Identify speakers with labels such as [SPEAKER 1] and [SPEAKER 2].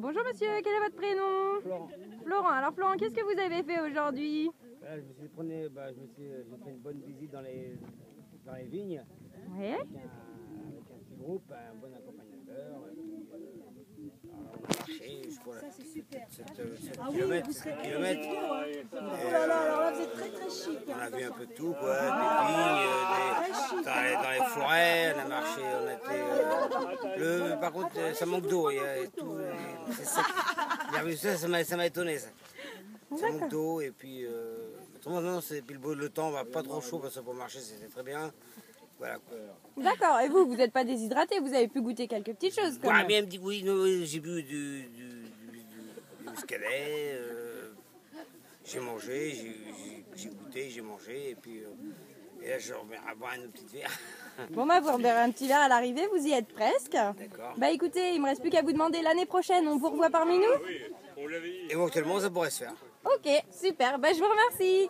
[SPEAKER 1] bonjour monsieur, quel est votre prénom
[SPEAKER 2] Florent.
[SPEAKER 1] Florent. Alors Florent, qu'est-ce que vous avez fait aujourd'hui
[SPEAKER 2] je me suis bah, je me suis, j'ai fait une bonne visite dans les, dans les vignes
[SPEAKER 1] Oui.
[SPEAKER 2] avec un, avec un petit groupe, un bon accompagnateur. Et puis, euh, alors, on a marché jusqu'à
[SPEAKER 3] Ça, c'est super.
[SPEAKER 2] 7,
[SPEAKER 3] Ah oui,
[SPEAKER 2] kilomètres.
[SPEAKER 3] vous serez
[SPEAKER 2] kilomètres.
[SPEAKER 3] Oh là là, alors là, vous êtes très très chic.
[SPEAKER 2] On
[SPEAKER 3] hein.
[SPEAKER 2] a vu un peu de tout, quoi, vignes, euh, des- dans, les, dans les forêts, on a marché, on a été. euh, le, par contre, ça manque d'eau, ça, ça m'a, ça m'a étonné, ça. Ça manque d'eau, et puis. Euh, non, c'est, puis le, beau- le temps va pas trop chaud, parce que pour marcher, c'était très bien. Voilà, quoi.
[SPEAKER 1] D'accord, et vous, vous n'êtes pas déshydraté, vous avez pu goûter quelques petites choses quand
[SPEAKER 2] Ouais,
[SPEAKER 1] même.
[SPEAKER 2] oui, oui, j'ai bu du, du, du, du- du muscadet, euh, j'ai mangé, j'ai, goûté, j'ai mangé, et puis. euh, et là, je reviens à boire une petite verre.
[SPEAKER 1] Bon bah vous reverrez un petit verre à l'arrivée, vous y êtes presque.
[SPEAKER 2] D'accord.
[SPEAKER 1] Bah écoutez, il me reste plus qu'à vous demander l'année prochaine, on vous revoit parmi nous?
[SPEAKER 2] Éventuellement, ça pourrait se faire.
[SPEAKER 1] Ok, super, bah je vous remercie.